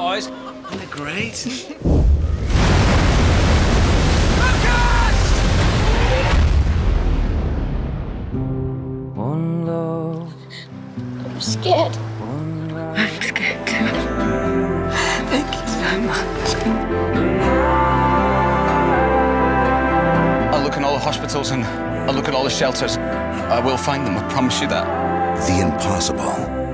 boys. Isn't great? One love, I'm scared. I'm scared too. Thank you so much. I look in all the hospitals and I look at all the shelters. I will find them, I promise you that. The impossible